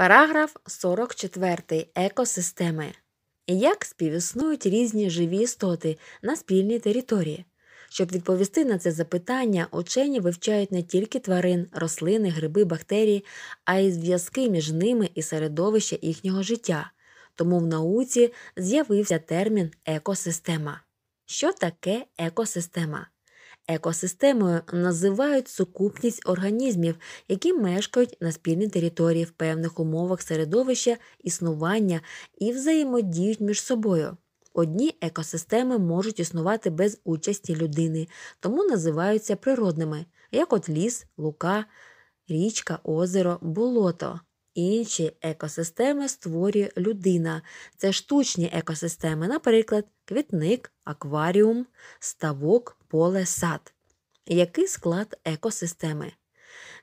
Параграф 44. Екосистеми. Як співіснують різні живі істоти на спільній території? Щоб відповісти на це запитання, учені вивчають не тільки тварин, рослини, гриби, бактерії, а й зв'язки між ними і середовище їхнього життя. Тому в науці з'явився термін екосистема. Що таке екосистема? Екосистемою називають сукупність організмів, які мешкають на спільній території в певних умовах середовища, існування і взаємодіють між собою. Одні екосистеми можуть існувати без участі людини, тому називаються природними, як от ліс, лука, річка, озеро, болото. Інші екосистеми створює людина. Це штучні екосистеми, наприклад, квітник, акваріум, ставок, поле, сад. Який склад екосистеми?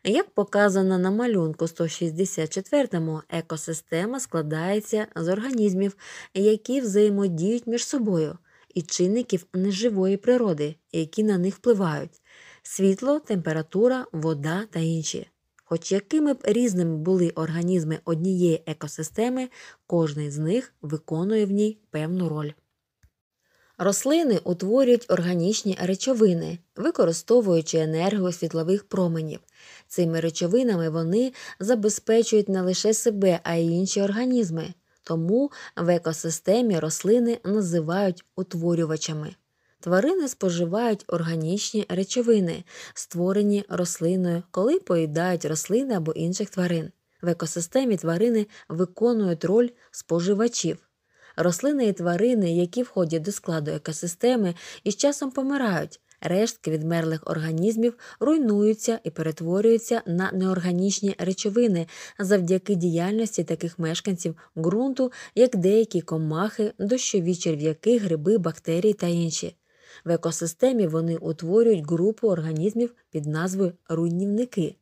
Як показано на малюнку 164-му, екосистема складається з організмів, які взаємодіють між собою, і чинників неживої природи, які на них впливають світло, температура, вода та інші. Хоч якими б різними були організми однієї екосистеми, кожний з них виконує в ній певну роль. Рослини утворюють органічні речовини, використовуючи енергію світлових променів. Цими речовинами вони забезпечують не лише себе, а й інші організми, тому в екосистемі рослини називають утворювачами. Тварини споживають органічні речовини, створені рослиною, коли поїдають рослини або інших тварин. В екосистемі тварини виконують роль споживачів. Рослини і тварини, які входять до складу екосистеми і з часом помирають, рештки відмерлих організмів руйнуються і перетворюються на неорганічні речовини завдяки діяльності таких мешканців ґрунту, як деякі комахи, дощові черв'яки, гриби, бактерії та інші. В екосистемі вони утворюють групу організмів під назвою руйнівники.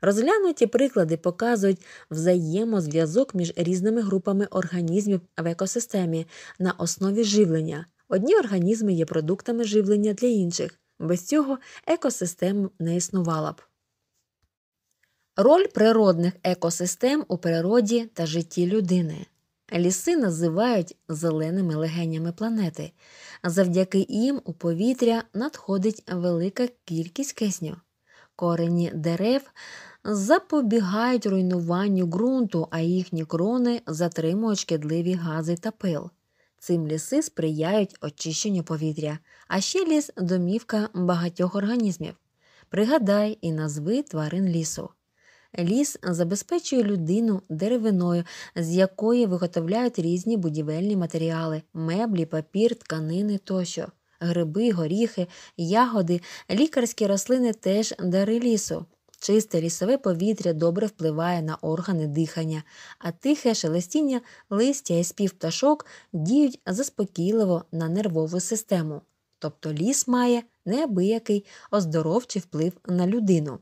Розглянуті приклади показують взаємозв'язок між різними групами організмів в екосистемі на основі живлення. Одні організми є продуктами живлення для інших, без цього екосистем не існувала б. Роль природних екосистем у природі та житті людини. Ліси називають зеленими легенями планети, завдяки їм у повітря надходить велика кількість кисню. Корені дерев запобігають руйнуванню ґрунту, а їхні крони затримують шкідливі гази та пил. Цим ліси сприяють очищенню повітря, а ще ліс домівка багатьох організмів. Пригадай і назви тварин лісу. Ліс забезпечує людину деревиною, з якої виготовляють різні будівельні матеріали, меблі, папір, тканини тощо. Гриби, горіхи, ягоди, лікарські рослини теж дари лісу. Чисте лісове повітря добре впливає на органи дихання, а тихе шелестіння листя і спів пташок діють заспокійливо на нервову систему. Тобто ліс має неабиякий оздоровчий вплив на людину.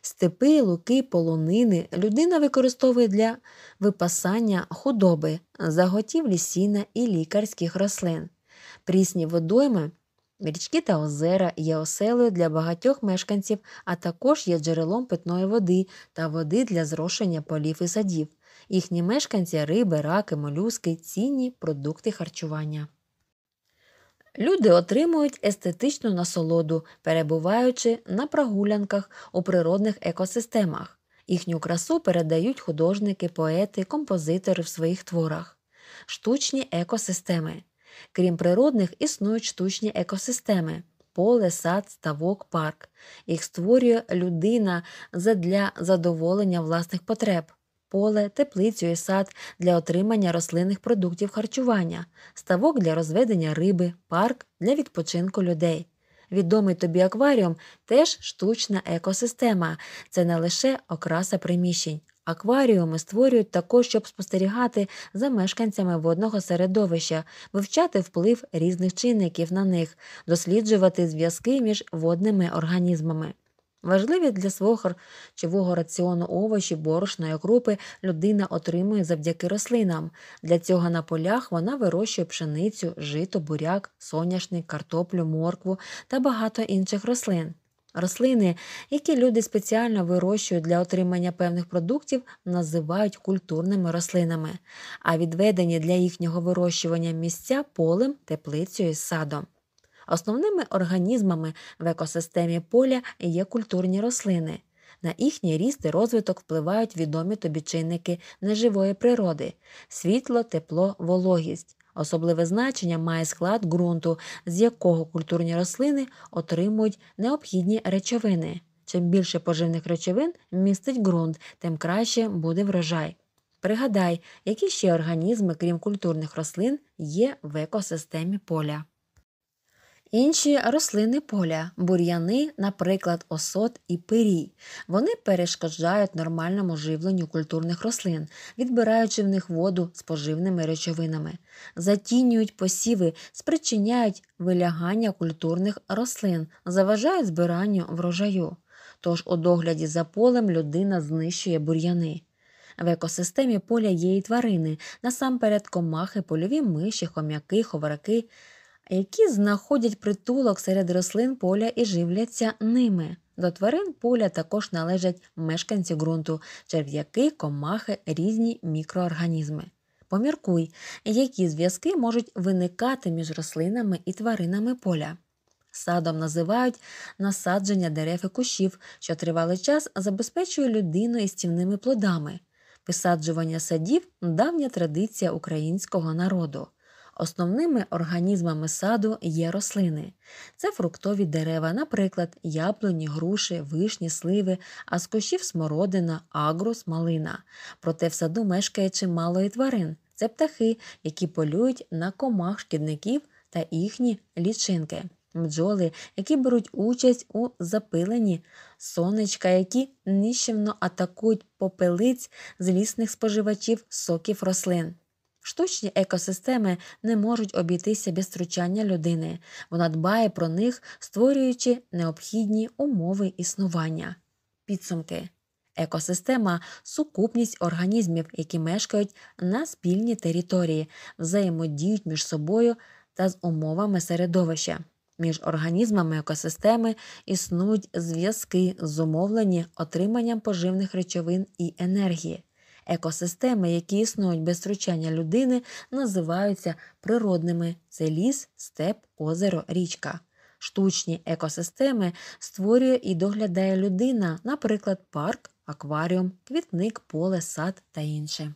Степи, луки, полонини людина використовує для випасання худоби, заготівлі сіна і лікарських рослин. Прісні водойми, річки та озера є оселею для багатьох мешканців, а також є джерелом питної води та води для зрошення полів і садів. Їхні мешканці риби, раки, молюски, цінні продукти харчування. Люди отримують естетичну насолоду, перебуваючи на прогулянках у природних екосистемах. Їхню красу передають художники, поети, композитори в своїх творах. Штучні екосистеми. Крім природних, існують штучні екосистеми поле, сад, ставок, парк. Їх створює людина задля задоволення власних потреб поле, теплицю і сад для отримання рослинних продуктів харчування, ставок для розведення риби, парк для відпочинку людей. Відомий тобі акваріум теж штучна екосистема, це не лише окраса приміщень. Акваріуми створюють також, щоб спостерігати за мешканцями водного середовища, вивчати вплив різних чинників на них, досліджувати зв'язки між водними організмами. Важливі для свого харчового раціону овочі, борошної групи людина отримує завдяки рослинам. Для цього на полях вона вирощує пшеницю, жито, буряк, соняшник, картоплю, моркву та багато інших рослин. Рослини, які люди спеціально вирощують для отримання певних продуктів, називають культурними рослинами, а відведені для їхнього вирощування місця полем, теплицею і садом. Основними організмами в екосистемі поля є культурні рослини. На їхній ріст і розвиток впливають відомі тобі чинники неживої природи світло, тепло, вологість. Особливе значення має склад ґрунту, з якого культурні рослини отримують необхідні речовини. Чим більше поживних речовин містить ґрунт, тим краще буде врожай. Пригадай, які ще організми, крім культурних рослин, є в екосистемі поля. Інші рослини поля, бур'яни, наприклад, осот і пирій. Вони перешкоджають нормальному живленню культурних рослин, відбираючи в них воду з поживними речовинами, затінюють посіви, спричиняють вилягання культурних рослин, заважають збиранню врожаю. Тож у догляді за полем людина знищує бур'яни. В екосистемі поля є і тварини, насамперед комахи, польові миші, хом'яки, ховраки – які знаходять притулок серед рослин поля і живляться ними. До тварин поля також належать мешканці ґрунту, черв'яки, комахи, різні мікроорганізми. Поміркуй, які зв'язки можуть виникати між рослинами і тваринами поля. Садом називають насадження дерев і кущів, що тривалий час забезпечує людину істівними плодами. Висаджування садів давня традиція українського народу. Основними організмами саду є рослини. Це фруктові дерева, наприклад, яблуні, груші, вишні, сливи, а з кущів смородина, агрус, малина. Проте в саду мешкає чимало і тварин. Це птахи, які полюють на комах шкідників та їхні лічинки. Бджоли, які беруть участь у запиленні, сонечка, які нищівно атакують попелиць з лісних споживачів соків рослин. Штучні екосистеми не можуть обійтися без втручання людини, вона дбає про них, створюючи необхідні умови існування. Підсумки екосистема сукупність організмів, які мешкають на спільній території, взаємодіють між собою та з умовами середовища. Між організмами екосистеми існують зв'язки, зумовлені отриманням поживних речовин і енергії. Екосистеми, які існують без втручання людини, називаються природними це ліс, степ, озеро, річка. Штучні екосистеми створює і доглядає людина, наприклад, парк, акваріум, квітник, поле, сад та інше.